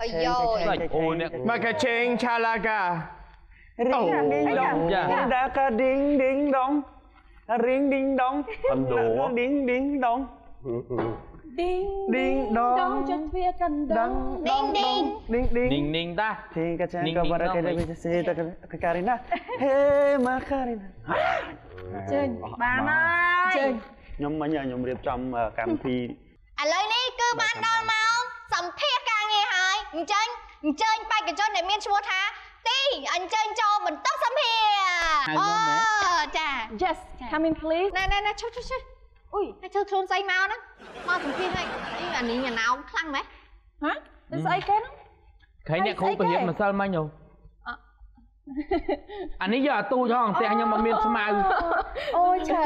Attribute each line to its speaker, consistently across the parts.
Speaker 1: អាយ៉ូ
Speaker 2: ស្លេចអូអ្នក
Speaker 3: Maka cheng chalaga.
Speaker 4: Ring
Speaker 3: Oh.
Speaker 4: ding dong.
Speaker 2: Dạ.
Speaker 4: Đã cả ding ding dong. Ring ding dong.
Speaker 2: Cầm đồ á.
Speaker 4: Ding ding dong.
Speaker 5: Ding
Speaker 4: Ding dong.
Speaker 5: dong cho thuê cần
Speaker 4: Dong.
Speaker 5: dong
Speaker 1: Ding ding
Speaker 4: Ding
Speaker 2: នី
Speaker 4: ding.
Speaker 2: ងនីងតា
Speaker 4: Tingka
Speaker 2: Ding
Speaker 4: cangka
Speaker 2: ding
Speaker 4: bara
Speaker 2: dong,
Speaker 4: kada
Speaker 2: wait.
Speaker 4: bisa cerita ke Karina. Hei Makarina.
Speaker 5: ចេញ
Speaker 1: បានហើយ
Speaker 5: ចេញ
Speaker 4: ខ្ញុំមិញខ្ញុំរៀបចំកម្មវិធី
Speaker 1: ឥឡូវនេះ អញ្ចឹងអញ្ជើញបេក្ខជនដែលមានឈ្មោះថាទីអញ្ជើញចូលបន្តសម្ភាស
Speaker 2: ហៅ
Speaker 1: អូ
Speaker 2: មកមែន
Speaker 1: ចា
Speaker 5: Yes come in please
Speaker 1: ណែណែណែឈប់ឈប់ឈប់អុយហើយធ្វើខ្លួនស្អីមកហ្នឹងមកសម្ភាសហើយអីអានេះញ៉ាណោខ្លាំងម៉េះ
Speaker 5: ហ៎ទៅស្អីគេហ្នឹង
Speaker 2: ឃើញអ្នកគ្រូ
Speaker 5: អីគេ
Speaker 2: ពហិតម្សិលមិញហ៎
Speaker 5: អ่ะ
Speaker 2: អានេះយកអាទូចហងផ្ទះខ្ញុំអត់មានស្មៅ
Speaker 5: អូយចា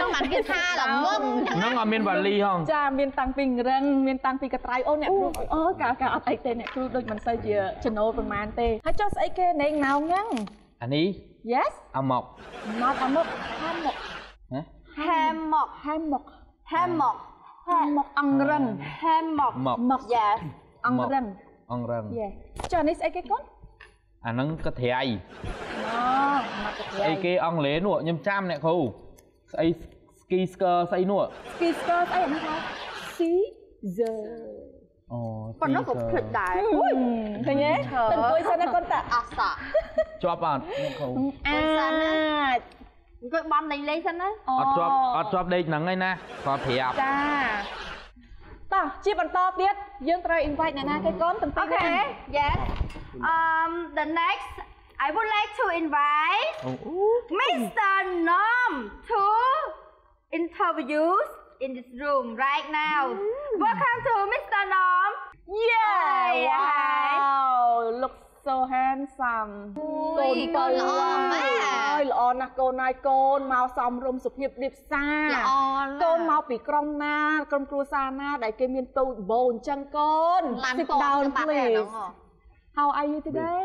Speaker 1: ចង់បានគេថាល្ងឹមចឹង
Speaker 2: ហ្នឹងអត់មានវ៉ាលីហង
Speaker 5: ចាមានតាំងពីរឹងមានតាំងពីកត្រៃអូនអ្នកគ្រូអូកាលកាលអត់អីទេអ្នកគ្រូដូចមិនសូវជាចំណូលប្រហែលទេហើយចុះស្អីគេណេងណៅងាំង
Speaker 2: អានេះ
Speaker 5: Yes
Speaker 2: អាមក
Speaker 5: មកអាមុខហាមុខ
Speaker 2: ណា
Speaker 1: ហែមមក
Speaker 5: ហាមុខ
Speaker 1: ហែមមក
Speaker 5: ហាមុខអង្រឹង
Speaker 1: ហែមមក
Speaker 2: មក
Speaker 5: មុខ
Speaker 1: Yes
Speaker 5: អង្រឹង
Speaker 2: អង្រឹង
Speaker 5: យេចុះនេះស្អីគេកូន
Speaker 2: អាហ្នឹងក៏ត្រៃ
Speaker 5: អូមកទៅ
Speaker 2: ស្អីគេអង់គ្លេសនោះខ្ញុំចាំអ្នកគ្រូស្អី ski skirt ស្អីនោះ
Speaker 5: ស្គីស្កស្អីអានេះហៅ Caesar
Speaker 2: អូ
Speaker 1: ប៉ុណ្ណោះក៏ភ្លេចដែរ
Speaker 5: អុយឃើញទេទៅអង្គុយសិនណាកូនតា
Speaker 1: អស់សក់
Speaker 2: ជាប់អត់អ្នកគ្រូ
Speaker 5: អាច
Speaker 1: អង្គុយបំលេងលេងសិនណា
Speaker 2: អត់ជាប់អត់ជាប់ដេកហ្នឹងឯណាគាត់ប្រាប់
Speaker 5: ចាតោះ ជាបន្តទៀតយើងត្រូវ invite អ្នកណាគេកូនទាំងពីរនាក់
Speaker 1: Okay yes um the next I would like to invite
Speaker 2: អូ
Speaker 1: Mr. Nom to interviews in this room right now welcome to Mr.
Speaker 5: so handsome
Speaker 1: អូយកូនល្អម៉ែ
Speaker 5: ហើយល្អណាស់កូនហើយកូនមកសំរុំសុភាពរៀបសារ
Speaker 1: ល្អ
Speaker 5: កូនមកពីក្រុមណាក្រុមគ្រួសារណា ដែលគេមានទូចបោអញ្ចឹងកូន
Speaker 1: ឡាន
Speaker 5: sit
Speaker 1: កូន
Speaker 5: down
Speaker 1: បាត់ហើយ
Speaker 5: please
Speaker 1: ហ្នឹង
Speaker 5: how are you today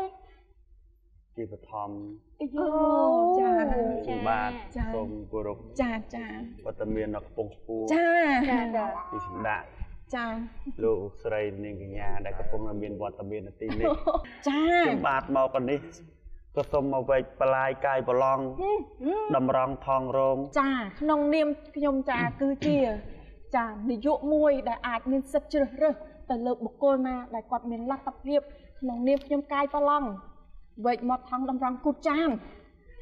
Speaker 4: ជាបឋម
Speaker 5: អូចា
Speaker 4: គូបាទ
Speaker 5: ចា៎
Speaker 4: សូមគោរព
Speaker 5: ចាចា
Speaker 4: វត្តមាននៅកំពង់ស្ពួរ
Speaker 5: ចា
Speaker 4: ទីសម្ដាក់
Speaker 5: ចា
Speaker 4: លោកស្រីនាងកញ្ញាដែលកំពុងតែមានវត្តមាននៅទីនេះ
Speaker 5: ចា
Speaker 4: ខ្ញុំបាទមកកនេះក៏សូមមកវែកបលាយកាយប្រឡងតម្រង់ថងរង
Speaker 5: ចាក្នុងនាមខ្ញុំចាគឺជា ចានាយកមួយដែលអាចមានសិទ្ធិជ្រើសរើសទៅលើបុគ្គលណាដែលគាត់មានលទ្ធភាពក្នុងនាមខ្ញុំកាយប្រឡងវែកមកថងតម្រង់គូតចាន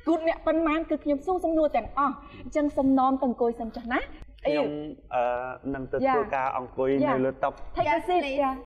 Speaker 5: គូតអ្នកប៉ុន្មានគឺខ្ញុំសួរសំណួរទាំងអស់អញ្ចឹងសំណោមទៅអង្គុយសិនចាស់ណាអី
Speaker 4: ខ្ញុំអឺនឹងទៅ
Speaker 5: យ៉ា
Speaker 4: ធ្វើការអង្គុយ
Speaker 5: យ៉ា
Speaker 4: នៅលើតុ
Speaker 5: Take a
Speaker 1: Yes,
Speaker 5: seat
Speaker 1: please.
Speaker 5: ចា